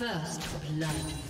First blood.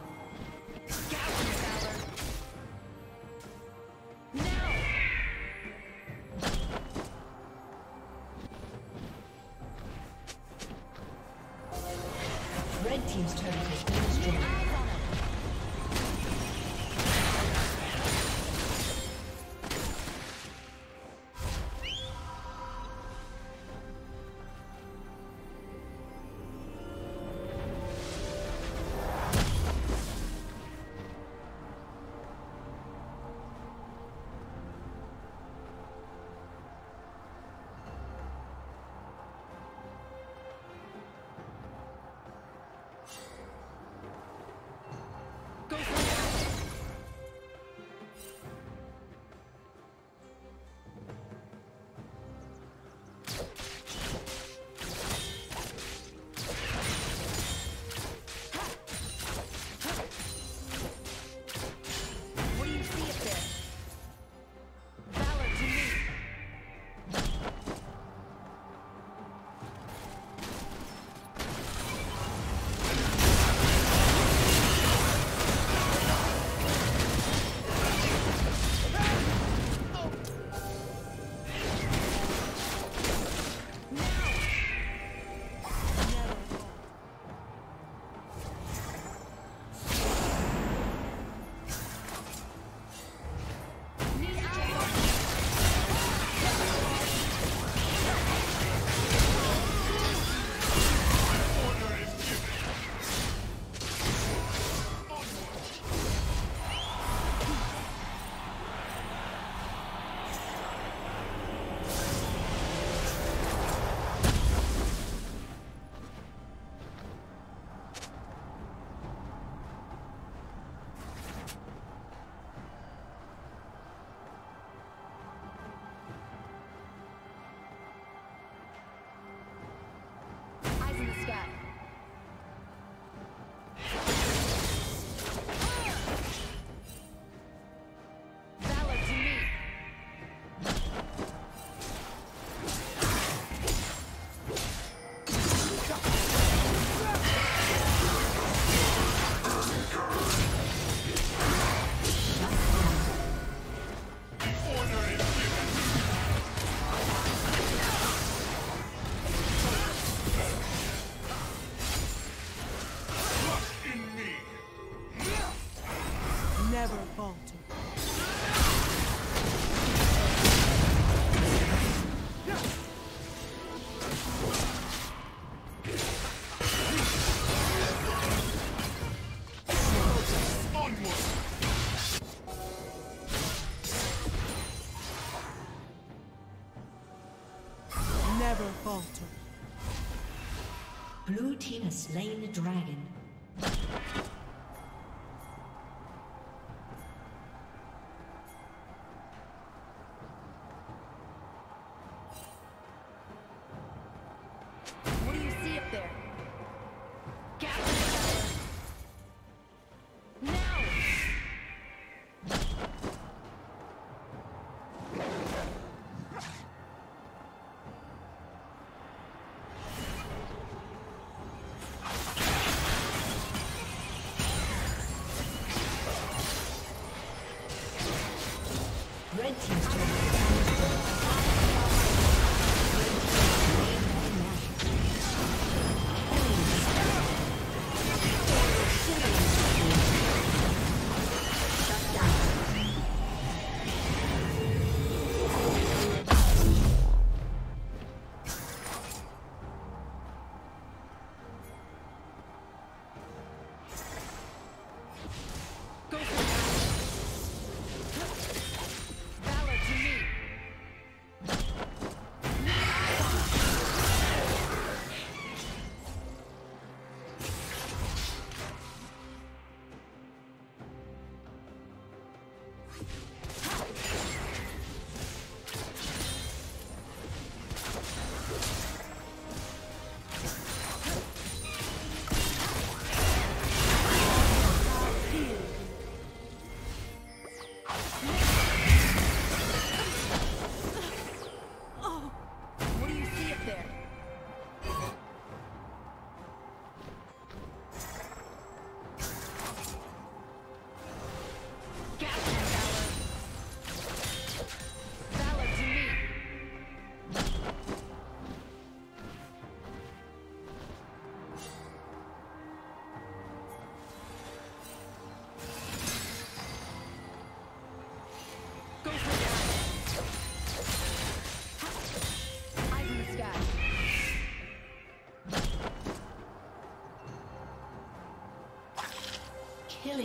slain the dragon.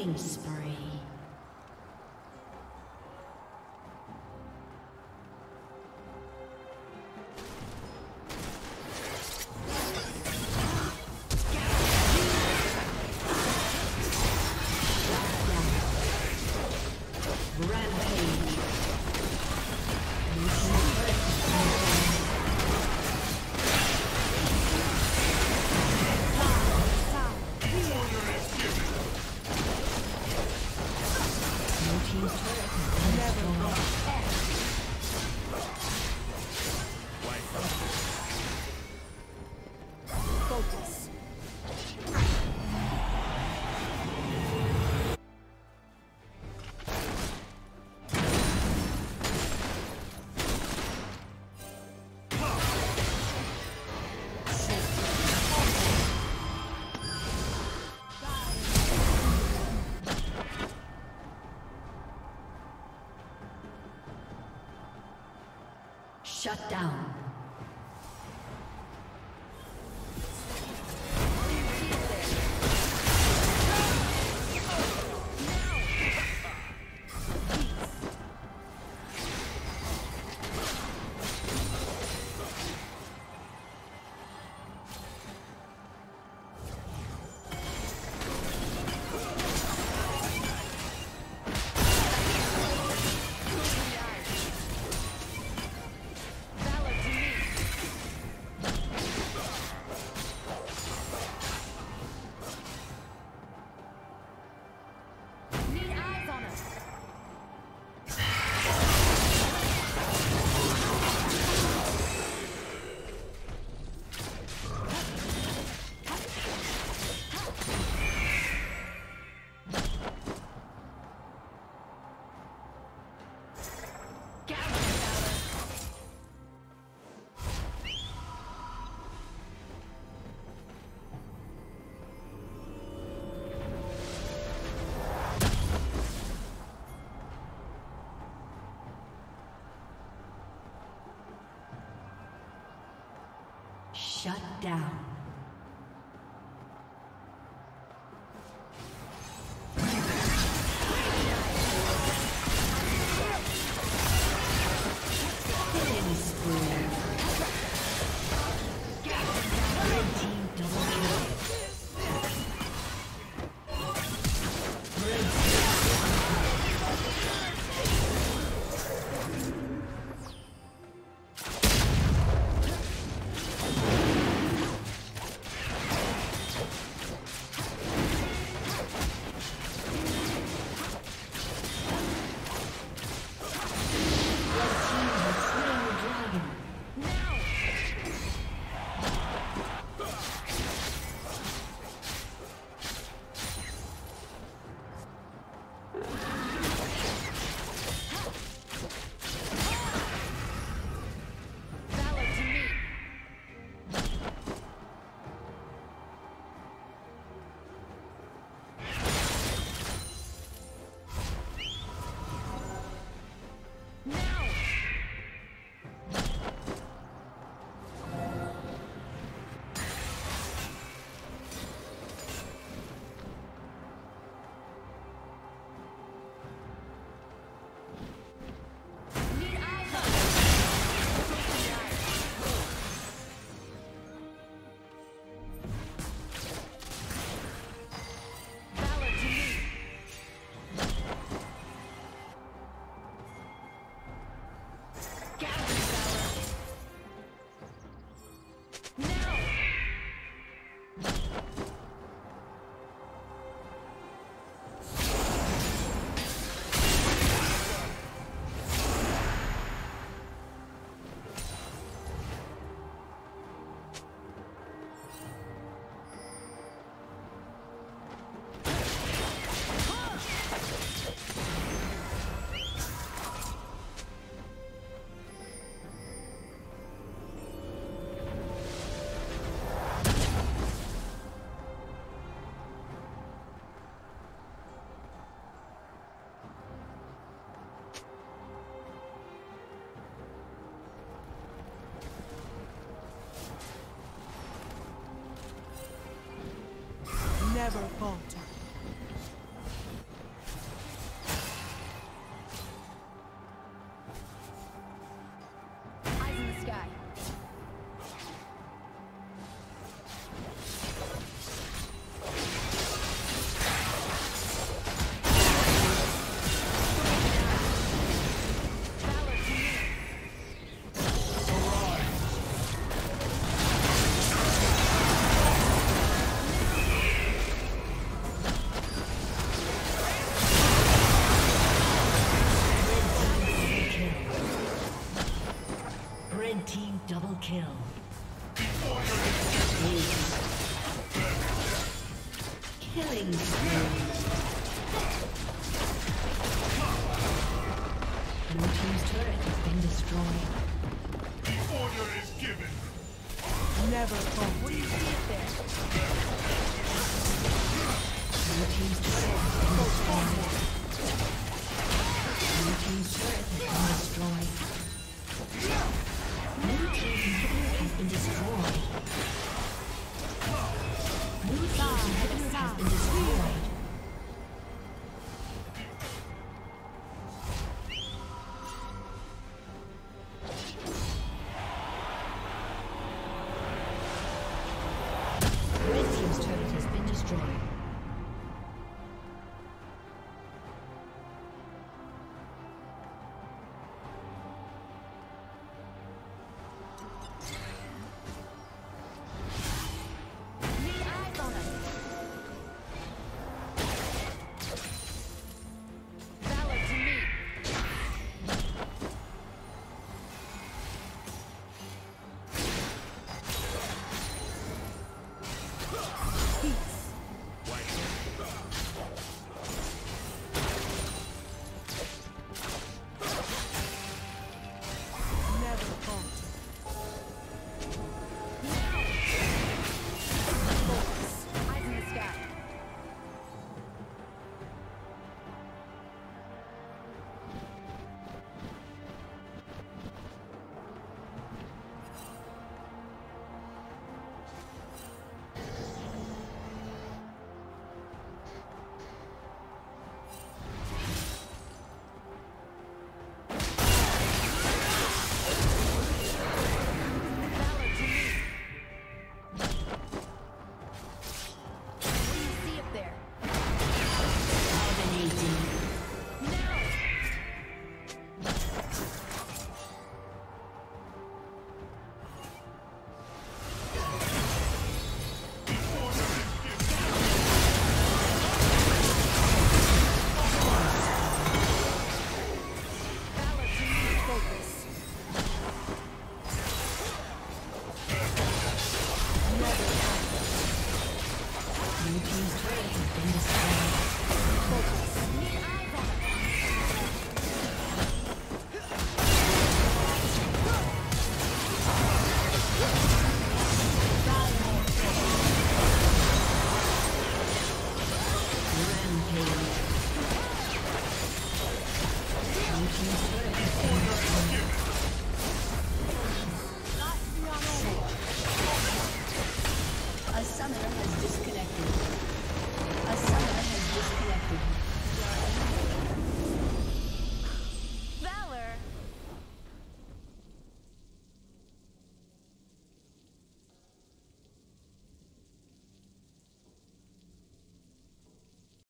killing spree. focus. Shut down. Shut down. never falter.